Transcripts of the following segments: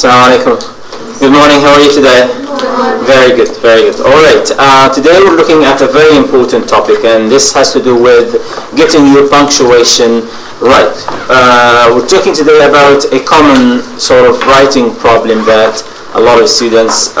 Assalamu alaikum. Good morning, how are you today? Very good, very good. All right, uh, today we're looking at a very important topic, and this has to do with getting your punctuation right. Uh, we're talking today about a common sort of writing problem that a lot of students uh,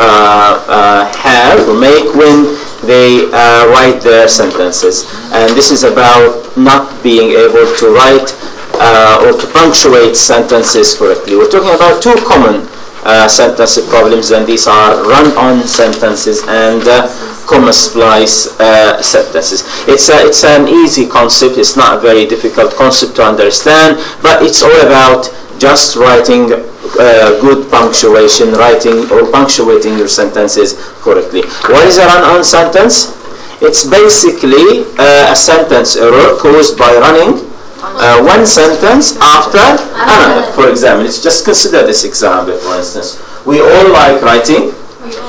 uh, have or make when they uh, write their sentences. And this is about not being able to write uh, or to punctuate sentences correctly. We're talking about two common uh, sentence problems, and these are run-on sentences and uh, comma splice uh, sentences. It's a, it's an easy concept. It's not a very difficult concept to understand, but it's all about just writing uh, good punctuation, writing or punctuating your sentences correctly. What is a run-on sentence? It's basically uh, a sentence error caused by running uh, one sentence after another. For example, let's just consider this example, for instance. We all like writing.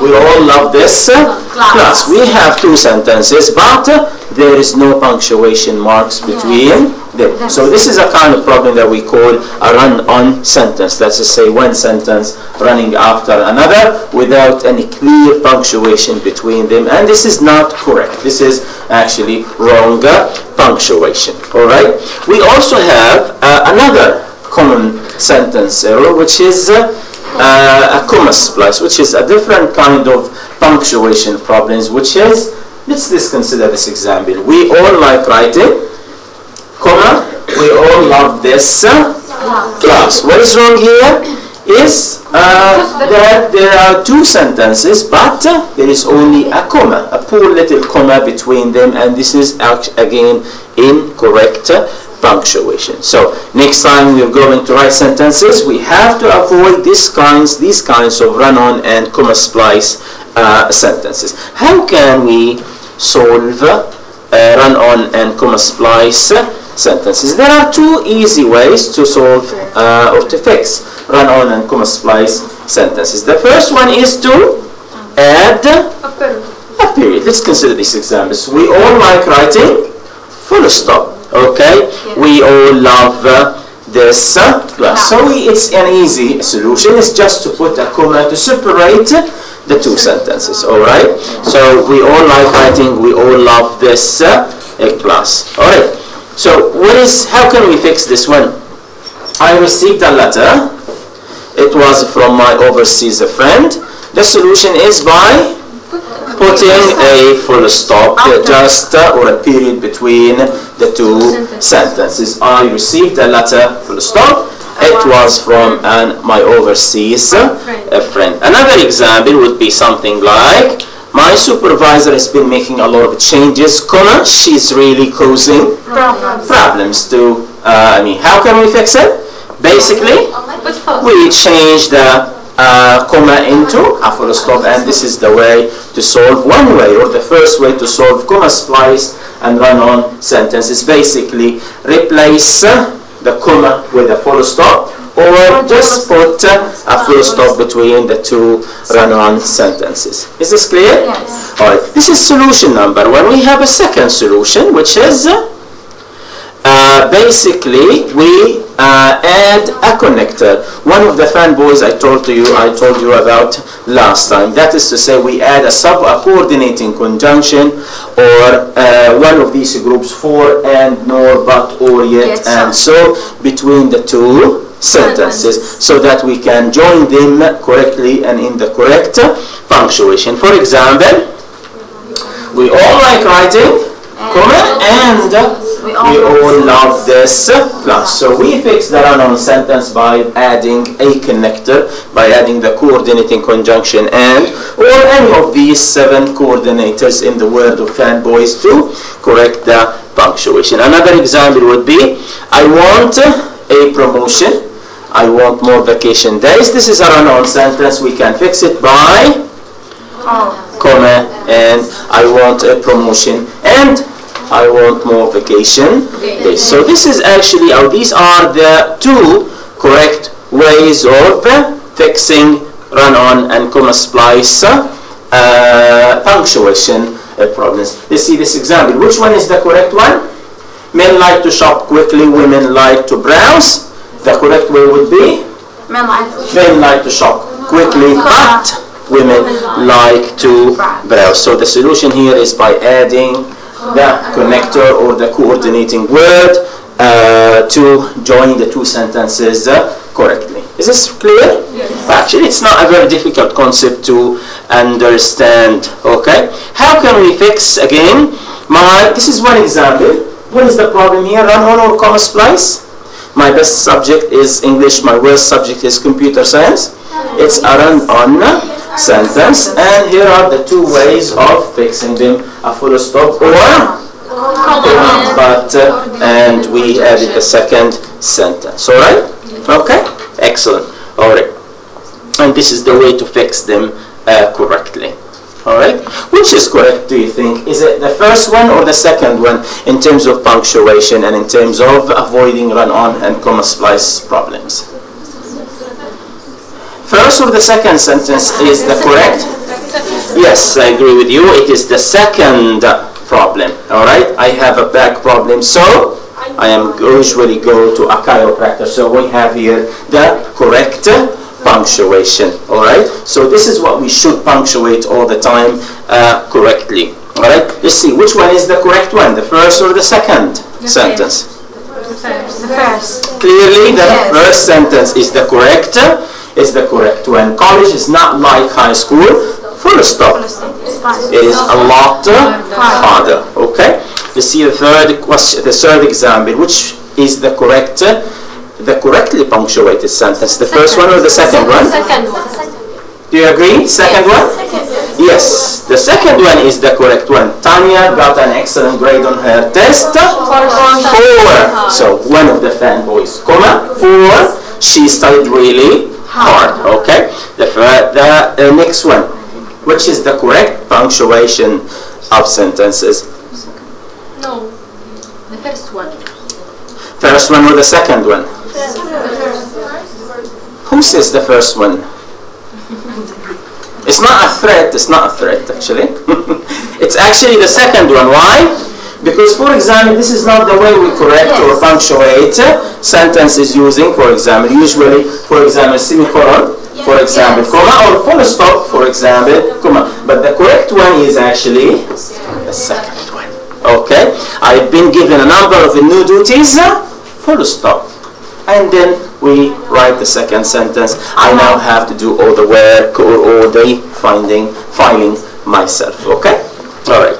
We all love this uh, class. We have two sentences, but uh, there is no punctuation marks between them. So this is a kind of problem that we call a run-on sentence. That's to say one sentence running after another without any clear punctuation between them. And this is not correct. This is actually wrong punctuation. All right. We also have uh, another common sentence error, which is uh, uh, a comma splice, which is a different kind of punctuation problems, which is, let's just consider this example. We all like writing, comma, we all love this class. What is wrong here? Is uh, that there are two sentences, but uh, there is only a comma, a poor little comma between them, and this is again incorrect uh, punctuation. So next time we're going to write sentences, we have to avoid these kinds, these kinds of run-on and comma splice uh, sentences. How can we solve uh, run-on and comma splice sentences? There are two easy ways to solve uh, or to fix run-on and comma splice sentences. The first one is to add a period. Let's consider these examples. We all like writing full stop. Okay, we all love uh, this uh, class. So we, it's an easy solution. It's just to put a comma to separate the two sentences. All right. So we all like writing. We all love this uh, class. All right. So what is? How can we fix this one? I received a letter. It was from my overseas friend. The solution is by putting a full stop, uh, just uh, or a period between the two sentences. I received a letter, full stop. It was from an, my overseas uh, friend. Another example would be something like, my supervisor has been making a lot of changes, comma, she's really causing problems to, uh, I mean, how can we fix it? Basically, we change the uh, comma into a full stop and this is the way to solve one way or the first way to solve comma splice and run-on sentences basically replace the comma with a full stop or just put a full stop between the two run-on sentences. Is this clear? Yes. Alright, this is solution number one. We have a second solution which is uh, basically we uh, add a connector. One of the fanboys I told to you, I told you about last time. That is to say, we add a sub a coordinating conjunction or uh, one of these groups for and nor but or yet Yet, and so between the two sentences so that we can join them correctly and in the correct punctuation. For example, we all like writing, comma, and we all love this plus. So we fix the run-on sentence by adding a connector, by adding the coordinating conjunction and, or any of these seven coordinators in the word of fanboys to correct the punctuation. Another example would be, I want a promotion. I want more vacation days. This is a run-on sentence. We can fix it by comma and I want a promotion and I want more vacation days. So this is actually, or these are the two correct ways of fixing run-on and comma splice uh, punctuation uh, problems. Let's see this example. Which one is the correct one? Men like to shop quickly, women like to browse. The correct way would be Men like men like to shop quickly, but women like to browse. So the solution here is by adding the connector or the coordinating word uh, to join the two sentences uh, correctly. Is this clear? Actually, it's not a very difficult concept to understand. Okay. How can we fix again? My this is one example. What is the problem here? Run on or comma splice? My best subject is English. My worst subject is computer science. It's a run on sentence, and here are the two ways of fixing them: a full stop or comma, but uh, and we added the second sentence. All right? Okay. Excellent. All right. And this is the way to fix them uh, correctly. All right. Which is correct? Do you think? Is it the first one or the second one in terms of punctuation and in terms of avoiding run-on and comma splice problems? First or the second sentence is the correct? Yes, I agree with you. It is the second problem. All right. I have a back problem, so I am usually go to a chiropractor. So we have here the correct punctuation. All right. So this is what we should punctuate all the time uh, correctly. All right. Let's see which one is the correct one, the first or the second sentence. the first. Clearly, the Yes. first sentence is the correct is the correct one. College is not like high school. Full stop. It is a lot harder. Okay. Let's see the third question, the third example. Which is the correct, the correctly punctuated sentence? The first one or the second one? Second one. Do you agree? Second one? Yes. The second one is the correct one. Tanya got an excellent grade on her test. Four. So one of the fanboys, comma four. She studied really hard. Okay. The the uh, next one, which is the correct punctuation of sentences? No. The first one. First one or the second one? Who says the first one? It's not a threat, it's not a threat actually. it's actually the second one. Why? Because for example, this is not the way we correct or punctuate sentences using, for example, usually, for example, semicolon, for example, comma, or full stop, for example, comma. But the correct one is actually the second one. Okay? I've been given a number of new duties, full stop. And then we write the second sentence. I now have to do all the work or all the finding, filing myself. Okay? All right.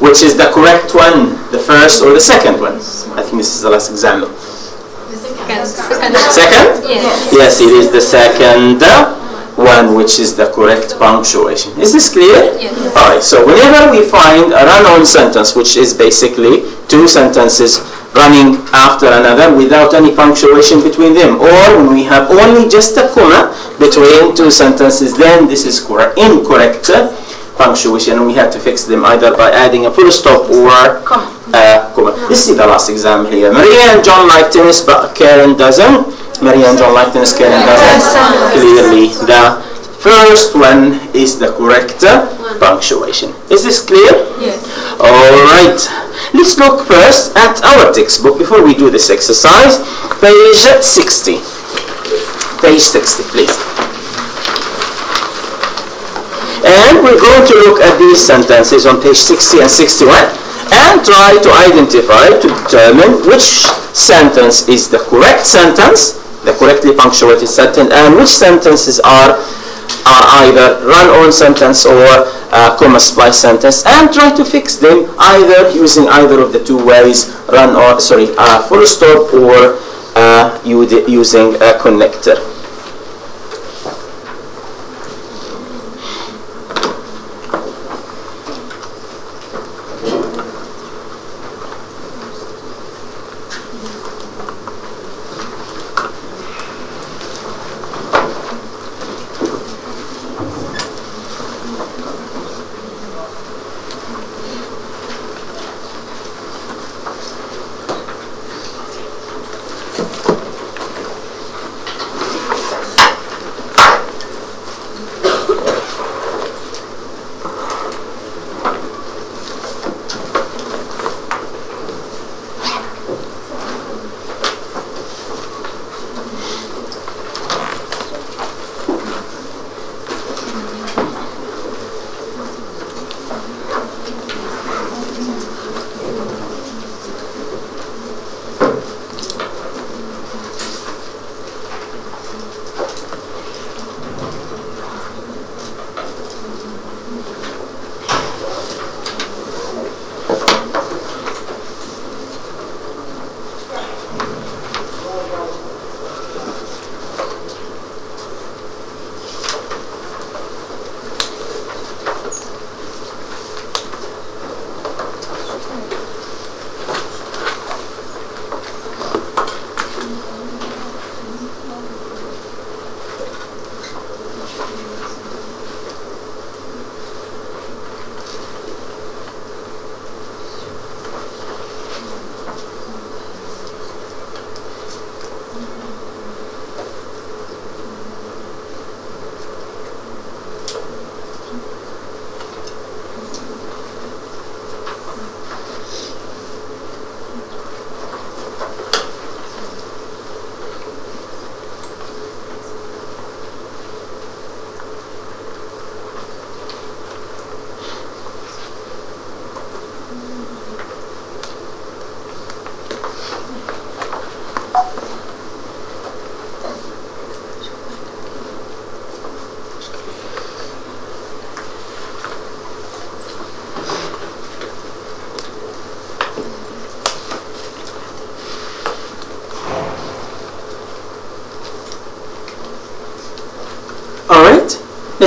Which is the correct one, the first or the second one? I think this is the last example. Second. Second? Yes. Yes, it is the second one, which is the correct punctuation. Is this clear? Yes. All right. So whenever we find a run-on sentence, which is basically two sentences running after another without any punctuation between them, or when we have only just a comma between two sentences, then this is incorrect punctuation, and we have to fix them either by adding a full stop or Comma. uh, comma. This is the last example here. Maria and John like tennis, but Karen doesn't. Maria and John like tennis, Karen doesn't. Clearly, the first one is the correct punctuation. Is this clear? Yes. All right. Let's look first at our textbook before we do this exercise. Page 60. Page 60, please. And we're going to look at these sentences on page 60 and 61 and try to identify, to determine which sentence is the correct sentence, the correctly punctuated sentence, and which sentences are, are either run-on sentence or uh, comma splice sentence, and try to fix them either using either of the two ways, run or, sorry, uh, full stop or uh, using a connector.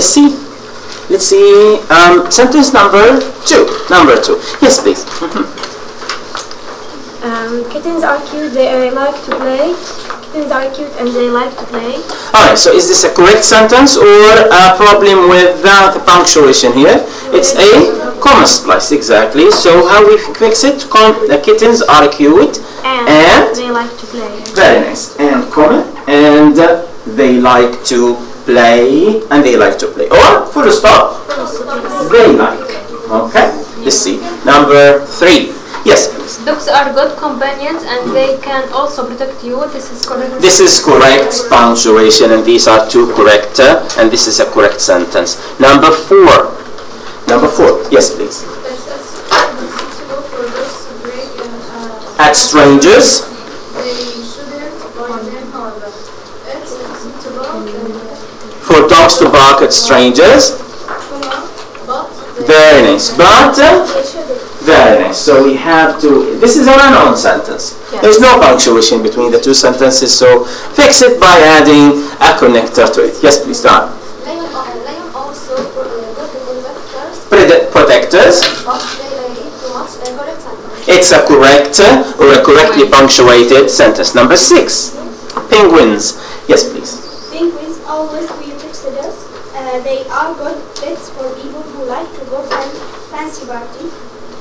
Let's see. Let's see. Um, sentence number two. Number two. Yes, please. Um, kittens are cute, they uh, like to play. Kittens are cute and they like to play. Alright, so is this a correct sentence or a problem with the punctuation here? It's a comma splice, exactly. So how we fix it? Com- the kittens are cute And, And? they like to play. Very nice. And comma. And uh, they like to play. And they like to play. Or full stop. They like. Okay. Let's see. Number three. Yes. please. Dogs are good companions and they can also protect you. This is correct. This is correct punctuation, and these are two correct. uh, and this is a correct sentence. Number four. Number four. Yes, please. At suitable for those to break and uh, At strangers. they shouldn't bite them, however. It's acceptable For dogs to bark at strangers. Very nice. But. uh. Very nice. So we have to, this is an unknown sentence. There's no punctuation between the two sentences, so fix it by adding a connector to it. Yes, please, lion, lion also protectors, protectors. but they eat too much. Correct sentence. It's a correct or a correctly punctuated sentence. Number six. Penguins. Yes, please. Penguins always. Uh, they are good pets for people who like to go for fancy parties.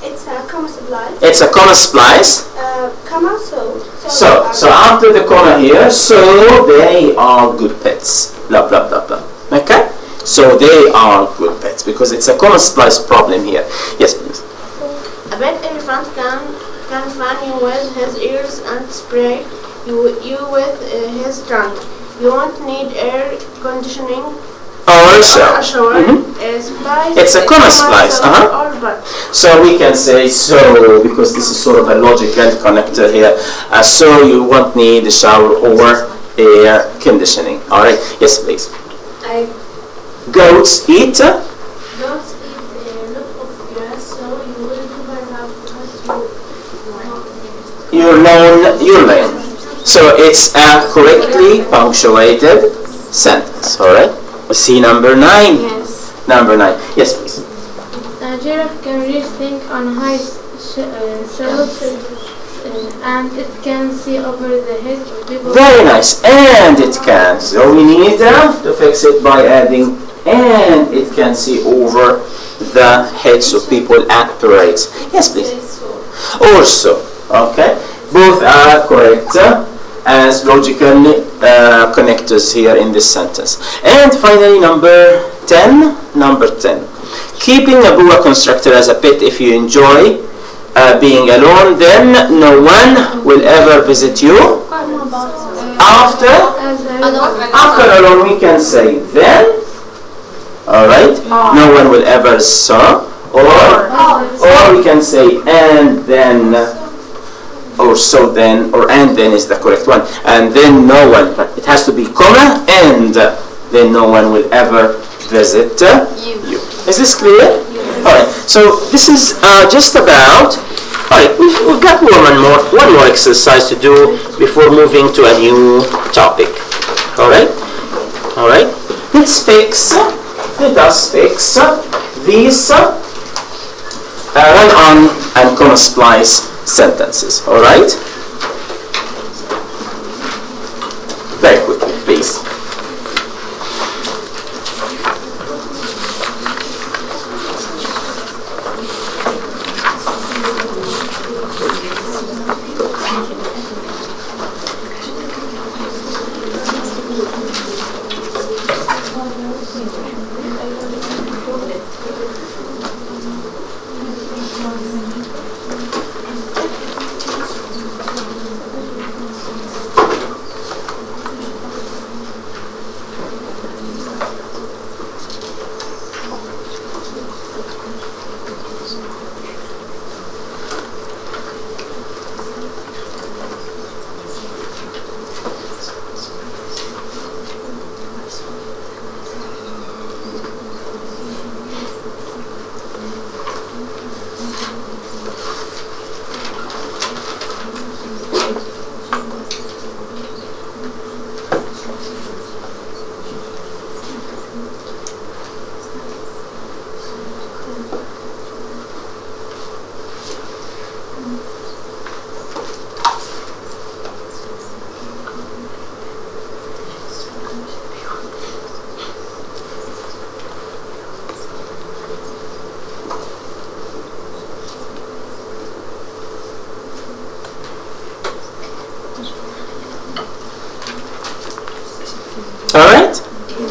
It's a comma supply. It's a comma splice. Uh, comma so. So, they so after the comma here, so they are good pets. Blah, blah, blah, blah. Okay? So they are good pets because it's a comma splice problem here. Yes, please. A pet elephant can can fan you with his ears and spray you you with uh, his trunk. You won't need air conditioning Or or so. a shower. Mhm. It's a comma splice, so uh-huh. So we can say so because this is sort of a logical connector here. Uh, so you won't need a shower or air conditioning. All right. Yes, please. I Goats eat. don't eat a lot of grass, so you will never have Your lane. Your lane. So it's a correctly punctuated sentence. All right. See number nine. Yes. Number nine. Yes, please. A giraffe can reach things on high uh, shelves uh, and it can see over the heads of people. Very nice. And it can. So we need uh, to fix it by adding and it can see over the heads of people at parades. Yes, please. Also, okay. Both are correct uh, as logical uh, connectors here in this sentence. And finally, number 10. Number 10. Keeping a boa constrictor as a pet if you enjoy uh, being alone, then no one will ever visit you. After after alone, we can say then. All right. No one will ever saw. Or or we can say and then. Or so then. Or and then is the correct one. And then no one. But it has to be comma and then no one will ever visit uh, you. Is this clear? All right. So this is uh, just about. All right. We've, we've got one more one more exercise to do before moving to a new topic. All right. All right. Let's fix. Let us fix these uh, run-on and comma splice sentences. All right.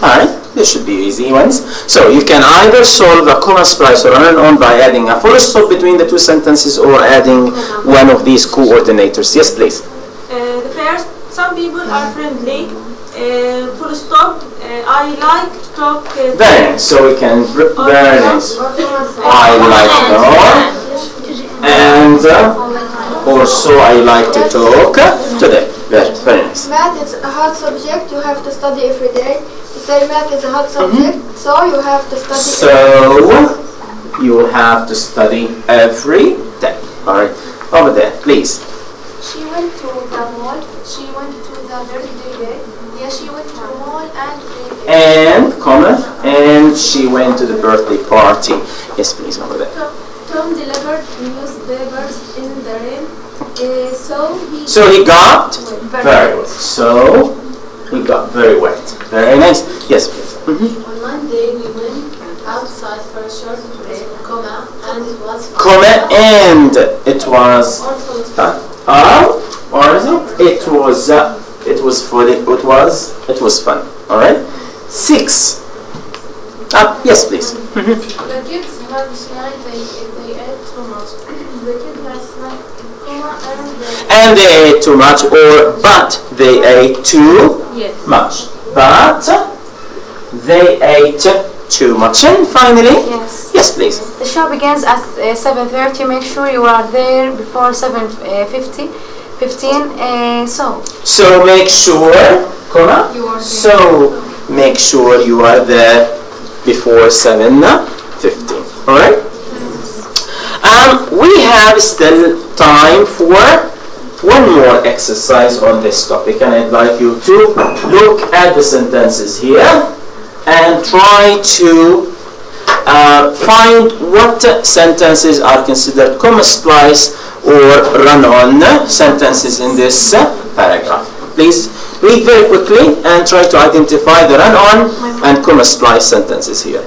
Alright, this should be easy ones. So you can either solve a comma splice or run on by adding a full stop between the two sentences or adding one of these coordinators. Yes, please. Uh, the first, some people are friendly. Uh, full stop. Uh, I like to talk. Uh, Very. So we can, very nice. I like no. And uh, also I like to talk to them. Very, very. Math is a hard subject, you have to study every day. To say math is a hard mm-hmm. subject, so you have to study So you will have to study every day. Alright. Over there, please. She went to the mall. She went to the birthday day. Yeah, she went to the mall and they And, comma, and she went to the birthday party. Yes, please, over there. Tom delivered newspapers in the rain. Uh, so he So he got very wet. So he got very wet. Very nice. Yes, please. Mhm. On Monday, we went outside for a short break, comma, and it was. Comma, and it was uh, uh, or is it? It was uh, it was fully it was it was fun. All right. Six. Uh, yes, please. The kids last night, they, they ate too much. The last night, comma, and they And they ate too much, or but they ate too Yes. much. But they ate too much. And finally, Yes. yes, please. The show begins at uh, 7.30. Make sure you are there before 7.50. 15. Uh, so, So make sure, comma. So make sure you are there before 7:15. All right. Um, we have still time for one more exercise on this topic, and I'd like you to look at the sentences here and try to uh, find what sentences are considered comma splice or run-on sentences in this paragraph. Please read very quickly and try to identify the run-on and comma splice sentences here.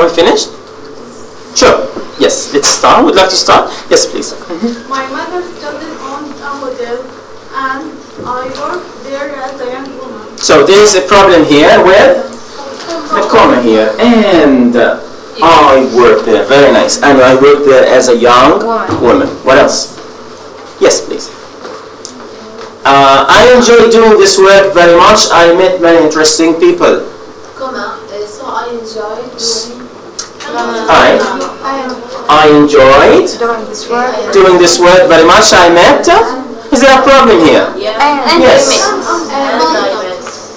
Are we finished? Sure. Yes, let's start. Would like to start? Yes, please. My mother studied on a hotel and I worked there as a young woman. So there is a problem here with the comma here. And uh, I work there. Very nice. And I work there as a young woman. What else? Yes, please. Uh, I enjoy doing this work very much. I met many interesting people. comma, uh, so I enjoyed doing. I, I enjoyed doing this work. doing this work very much. I met uh, Is there a problem here? Yes.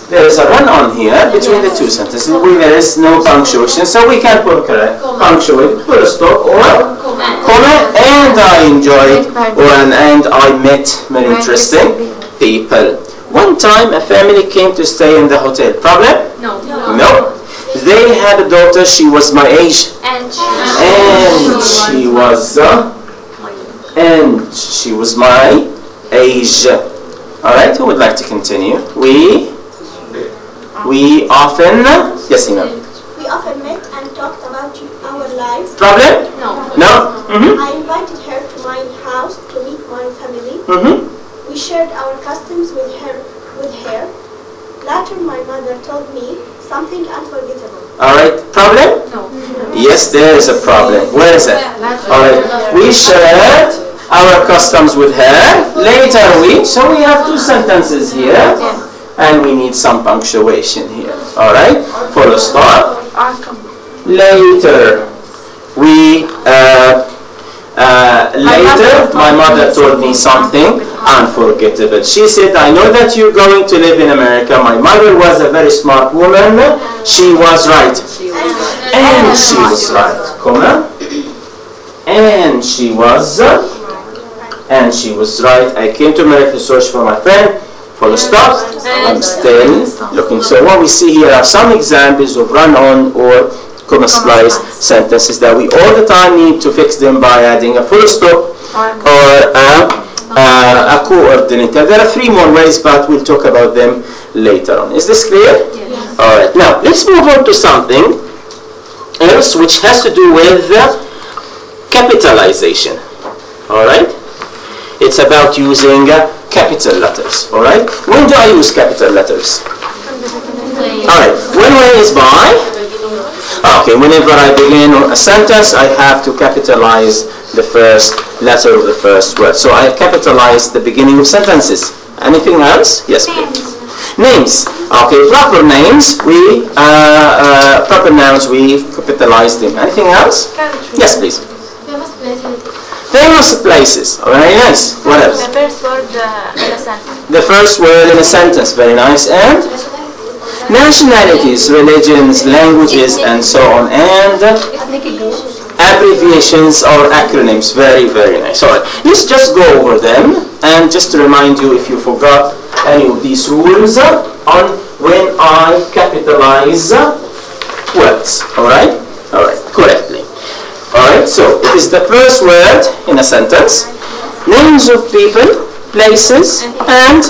There is a run on here between the two sentences. We, there is no punctuation, so we can put correct punctuate, full stop, or comma, and I enjoyed, or an and I met many interesting people. One time, a family came to stay in the hotel. Problem? No. No. They had a daughter. She was my age, And and she was, uh, and she was my age. All right. Who would like to continue? We. We often. Yes, Imam. We often met and talked about our lives. Problem? No. No. Mhm. I invited her to my house to meet my family. Mhm. We shared our customs with her. With her. Later, my mother told me something unforgettable. All right. Problem? No. Yes, there is a problem. Where is it? All right. We shared our customs with her. Later we. So we have two sentences here, and we need some punctuation here. All right. Full stop. Later, we. Uh, uh, later, my mother told me something unforgettable. She said, I know that you're going to live in America. My mother was a very smart woman. She was right. And she was right. And she was. And she was right. I came to America to search for my friend. For the stop. I'm still looking. So what we see here are some examples of run-on or comma splice sentences that we all the time need to fix them by adding a full stop or a, uh, a coordinator. There are three more ways, but we'll talk about them later on. Is this clear? Yes. All right. Now let's move on to something else, which has to do with uh, capitalization. All right. It's about using uh, capital letters. All right. When do I use capital letters? All right. When when is by? Okay. Whenever I begin a sentence, I have to capitalize the first letter of the first word. So I capitalize the beginning of sentences. Anything else? Yes, please. Names. Okay, proper names. We uh, uh, proper nouns. We capitalize them. Anything else? Yes, please. Famous places. Famous places. Very nice. What else? The first word uh, in a sentence. The first word in a sentence. Very nice. And nationalities, religions, languages, and so on. And abbreviations or acronyms. Very, very nice. All right. Let's just go over them. And just to remind you, if you forgot any of these rules, on when I capitalize words. All right. All right. Correctly. All right. So it is the first word in a sentence. Names of people, places, and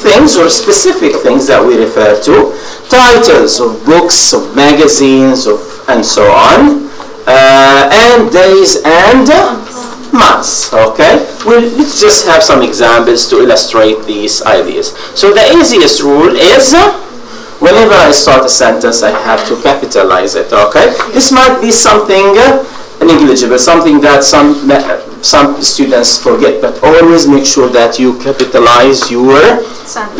things or specific things that we refer to. Titles of books, of magazines, of and so on. Uh, and days and months. Okay. Well, let's just have some examples to illustrate these ideas. So the easiest rule is. Whenever I start a sentence, I have to capitalize it. Okay, this might be something uh, negligible, something that some some students forget, but always make sure that you capitalize your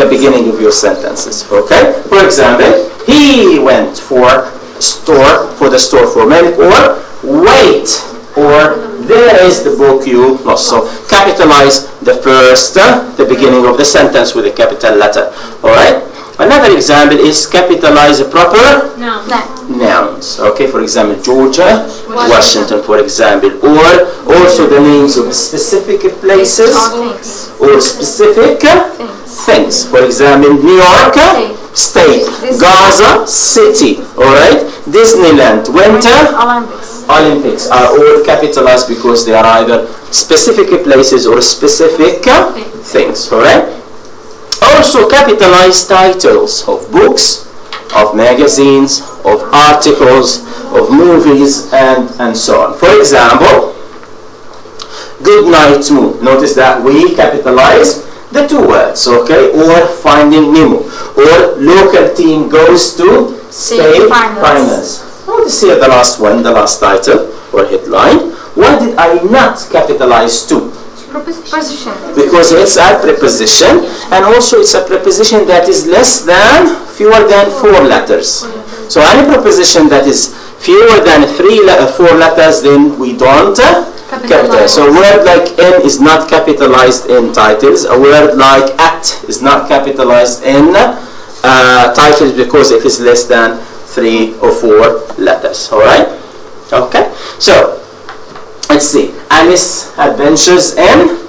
the beginning of your sentences. Okay, for example, he went for store for the store for milk, or wait, or there is the book you lost. So capitalize the first, uh, the beginning of the sentence with a capital letter. All right. Another example is capitalize the proper No. Nouns. Okay, for example, Georgia, Washington, for example, or also the names of specific places or specific things. For example, New York State, Gaza City. All right, Disneyland, Winter? Olympics. Olympics. Are all capitalized because they are either specific places or specific things. All right. Also capitalize titles of books, of magazines, of articles, of movies, and, and so on. For example, Good Night Moon. Notice that we capitalize the two words, okay? Or Finding Nemo. Or Local Team Goes to State Finals. Finals. Oh, notice here the last one, the last title or headline. Why did I not capitalize to? Preposition. because it's a preposition and also it's a preposition that is less than fewer than four letters so any preposition that is fewer than three le- uh, four letters then we don't capitalized. So a word like in is not capitalized in titles. A word like at is not capitalized in uh, titles because it is less than three or four letters. All right? Okay. So let's see. Alice Adventures in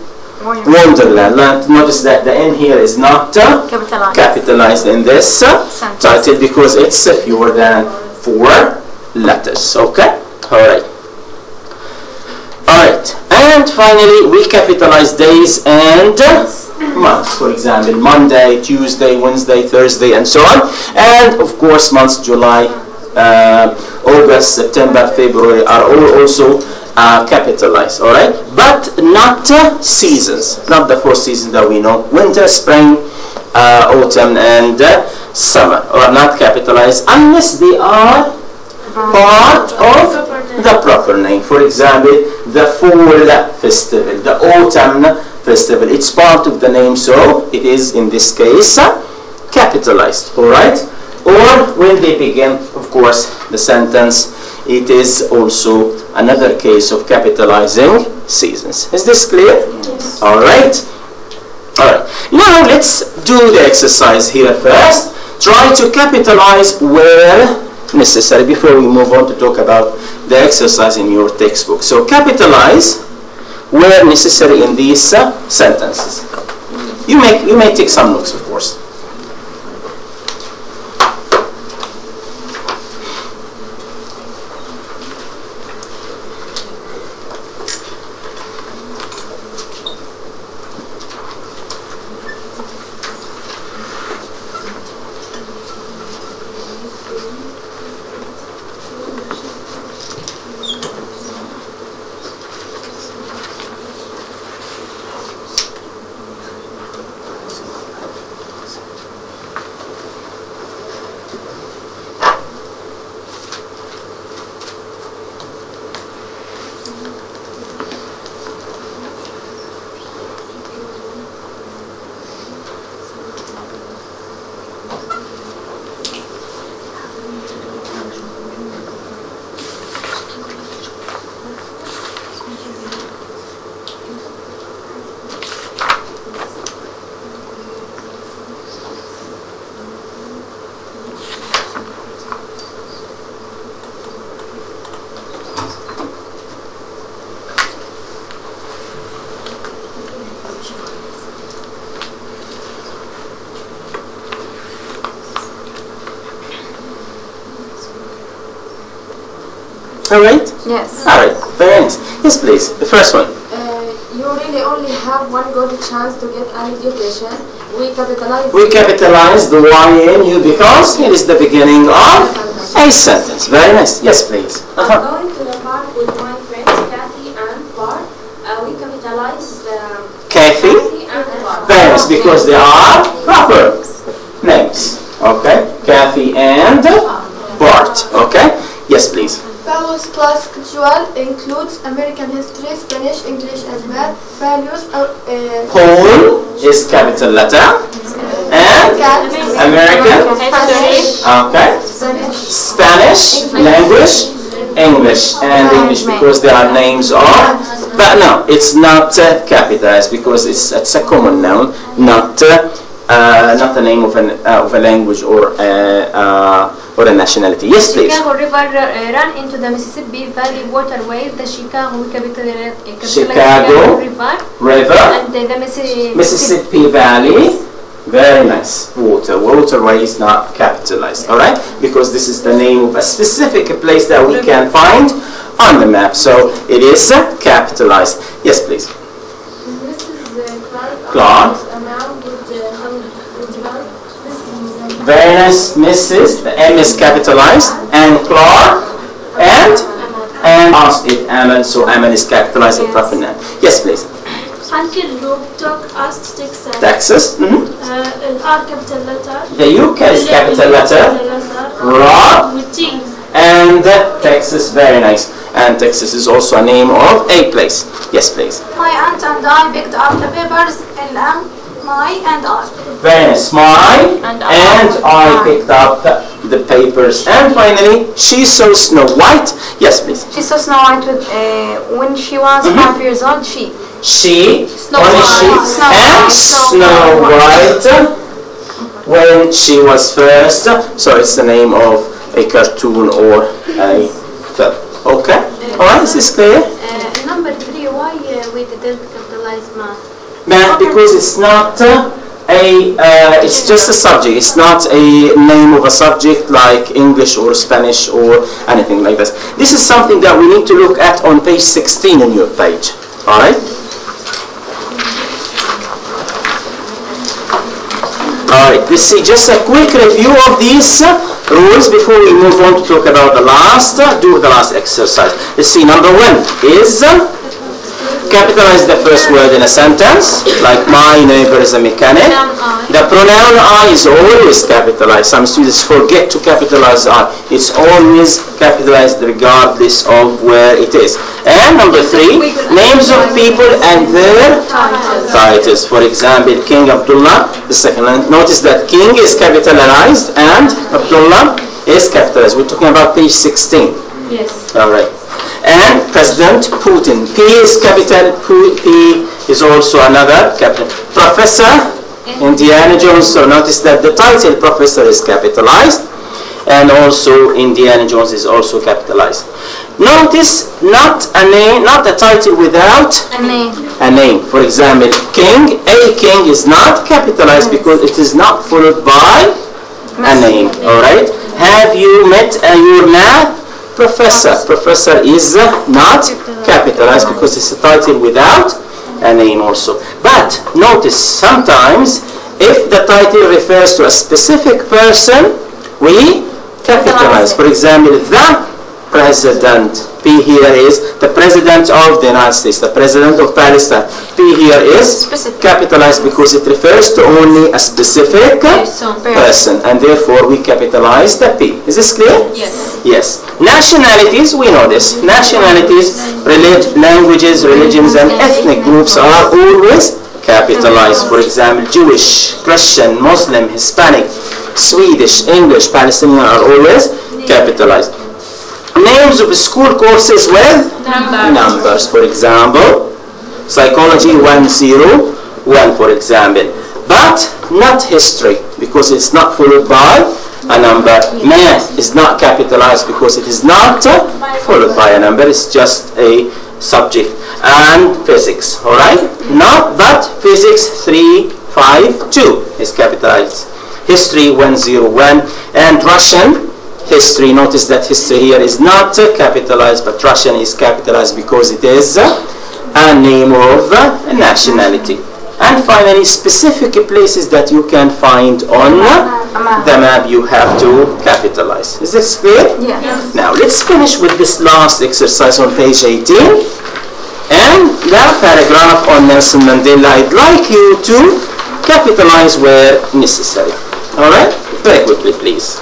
Wonderland. Now, Notice that the N here is not uh, Capitalized. capitalized in this uh, Sentence. title because it's uh, fewer than four letters. Okay? Alright. Alright. And finally, we capitalize days and months. For example, Monday, Tuesday, Wednesday, Thursday, and so on. And of course, months July, uh, August, September, February are all also uh, capitalized. Alright? But not uh, seasons. Not the four seasons that we know. Winter, spring, uh, autumn, and uh, summer are not capitalized unless they are part of the proper name. For example, the fall festival, the autumn festival. It's part of the name, so it is in this case capitalized. All right? Or when they begin, of course, the sentence. It is also another case of capitalizing seasons. Is this clear? Yes. All right. All right. Now let's do the exercise here first. Try to capitalize where necessary before we move on to talk about the exercise in your textbook. So capitalize where necessary in these uh, sentences. You may you may take some notes, of course. All right. Yes. All right. Very nice. Yes, please. The first one. Uh, you really only have one good chance to get an education. We capitalize. We capitalize the Y in you because it is the beginning of a sentence. Very nice. Yes, please. I'm Uh-huh. going to the park with my friends Kathy and Bart. Uh, we capitalize the Kathy. Kathy and Bart. Very nice because they are proper names. Okay. Kathy and Bart. Okay. Yes, please. Values plus cultural includes American history, Spanish, English, and math. Values are uh, Whole is capital letter. And American. Okay. Spanish language, English, and English because they are names of. But no, it's not uh, capitalized because it's it's a common noun, not uh, uh, not the name of an uh, of a language or a, uh, or a nationality. Yes, please. Chicago River uh, ran into the Mississippi Valley waterway. The Chicago capital, uh, Chicago River River, and the, Mississippi. Mississippi Valley. Very nice. Water. Waterway is not capitalized. All right, because this is the name of a specific place that we can find on the map. So it is capitalized. Yes, please. This is uh, Clark. Clark. A noun with uh, um, with Clark. This is Very nice, Mrs. The M is capitalized. And Clark. And and ask if Amal. So Amal is capitalized in proper noun. Yes, please. Uncle Luke took us to Texas. Texas. hmm Uh, an R capital letter. The UK is capital letter. Ra. And uh, Texas. Very nice. And Texas is also a name of a place. Yes, please. My aunt and I picked up the papers in um, my and I. Very nice. My And and I I. picked up the papers. And finally, she saw Snow White. Yes, please. She saw Snow White with, uh, when she was Mhm. five years old. She. She, Snow only she, White. Snow and White. Snow White when she was first. So it's the name of a cartoon or a film. Okay? Alright, is this clear? Uh, number three, why uh, we didn't capitalize math? Because it's not a, uh, it's just a subject. It's not a name of a subject like English or Spanish or anything like this. This is something that we need to look at on page 16 in your page. Alright? Alright, let's see just a quick review of these uh, rules before we move on to talk about the last, uh, do the last exercise. Let's see, number one is uh, capitalize the first word in a sentence, like my neighbor is a mechanic. The pronoun I is always capitalized. Some students forget to capitalize I. It's always capitalized regardless of where it is. And number three, names of people and their titles. For example, King Abdullah, the second line. Notice that King is capitalized and Abdullah is capitalized. We're talking about page 16. Yes. All right. And President Putin. P is capital, P is also another capital. Professor Indiana Jones. So notice that the title professor is capitalized. And also Indiana Jones is also capitalized. Notice not a name, not a title without A name. a name. For example, king, a king is not capitalized because it is not followed by a name. All right. Have you met uh, your math professor? Professor is not capitalized because it's a title without a name also. But notice sometimes if the title refers to a specific person, we capitalize. For example, the president. P here is the president of the United States, the president of Palestine. P here is Specific. capitalized because it refers to only a specific Person. person and therefore we capitalize the P. Is this clear? Yes. Yes. Nationalities, we know this. Nationalities, relig- languages, religions and ethnic groups are always capitalized. For example, Jewish, Christian, Muslim, Hispanic, Swedish, English, Palestinian are always capitalized. Names of school courses with numbers. For example, psychology 101 for example. But not history because it's not followed by a number. Math is not capitalized because it is not followed by a number. It's just a subject. And physics, all right? Not but physics 352 is capitalized. History 101 and Russian history. Notice that history here is not uh, capitalized, but Russian is capitalized because it is uh, a name of uh, a nationality. And finally, specific places that you can find on uh, the map you have to capitalize. Is this clear? Yes. Now let's finish with this last exercise on page 18. And that paragraph on Nelson Mandela, I'd like you to capitalize where necessary. Alright? Very quickly, please.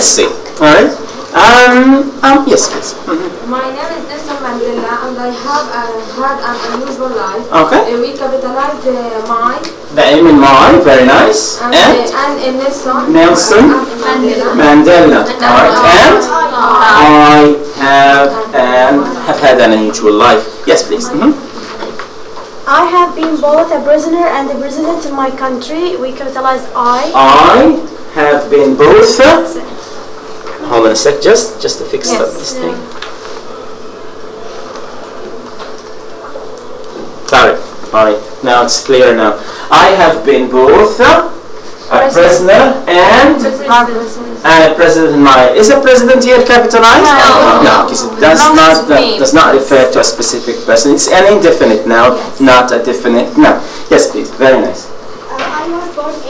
Let's see. All right. Um. Um. Yes, please. Mhm. My name is Nelson Mandela and I have uh, had an unusual life. Okay. Uh, we capitalized uh, my The aim in mind. Very nice. and, And uh, and uh, Nelson. Nelson Mandela. Mandela. All right. And I have and have had an unusual life. Yes, please. Mhm. I have been both a prisoner and a president in my country. We capitalize I. I have been both. Hold on a sec, just just to fix Yes. up this thing. Sorry. All right. Now it's clear now. I have been both a prisoner and and a president in my. Is a president here capitalized? No. No, because it does Belongs not that does not refer to a specific person. It's an indefinite now, not a definite now. Yes, please. Very nice. Uh, I was born in 19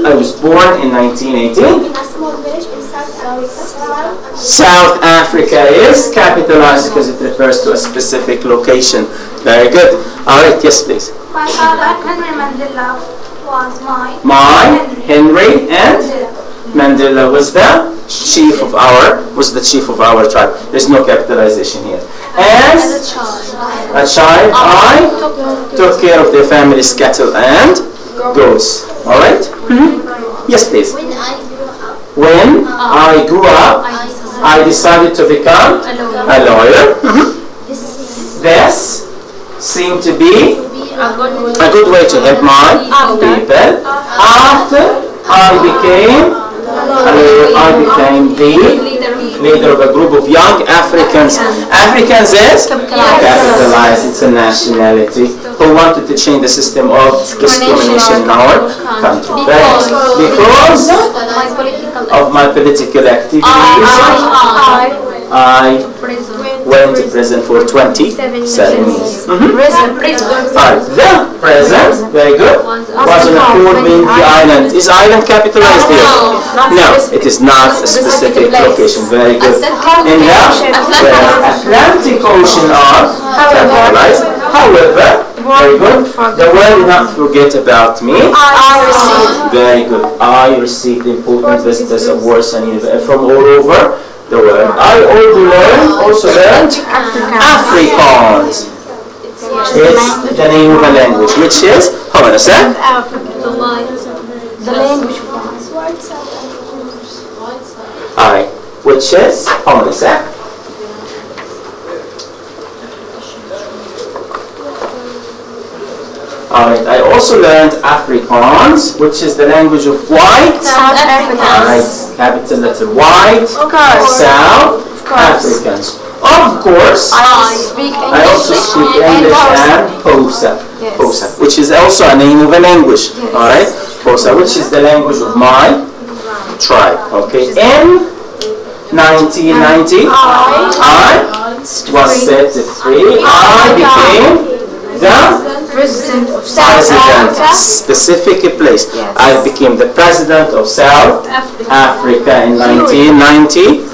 I was born in 1918. in a small village in South Africa. Is capitalized because it refers to a specific location. Very good. All right, yes, please. My father, Henry Mandela, was my My Henry and Mandela was the chief of our was the chief of our tribe. There's no capitalization here. As a child, I took care of their family's cattle and goats. All right? Yes, please. When I grew up, When I grew up, I decided to become a lawyer. This seemed to be a good way to help my people. After I became, uh, I became the leader of a group of young Africans. Africans is capitalized. It's a nationality who wanted to change the system of discrimination in our country. Right? Because of my political activities, I, I prison. went to prison for 27 years. Mhm. Prison. Prison. The present, very good, was on a cool windy island. Is island capitalized here? No, it is not a specific location, very good. In the Atlantic Ocean are capitalized, however, very good, the world did not forget about me. I received. Very good. I received important visitors of Warsaw and from all over the world. I also learned, also learned Afrikaans. It's the name of a language, which is, hold on a sec. The language white South Africans. I, which is, hold on a sec. Alright, I also learned Afrikaans, which is the language of white. South Alright, Africans. capital letter white. Of course. South course. Africans. Of course, I speak English. I also speak English and Xhosa. Yes. Xhosa, which is also a name of a language. All right, Xhosa, which is the language of my tribe. Okay, in 1990, I was set free. I became the President of South president, Africa. specific place. Yes. I became the president of South Africa in 1994.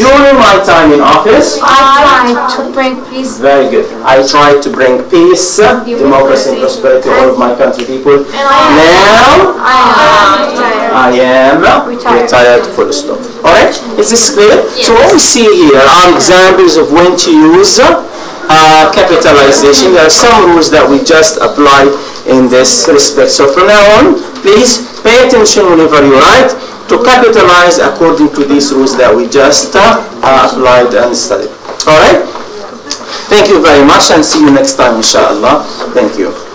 During my time in office, I tried to bring peace. very good. I tried to bring peace, democracy, and prosperity to all of my country people. Now, I I am Retired. retired full stop. Alright, is this clear? So what we see here are examples of when to use uh, capitalization. There are some rules that we just applied in this respect. So from now on, please pay attention whenever you write to capitalize according to these rules that we just uh, applied and studied. Alright? Thank you very much and see you next time inshallah. Thank you.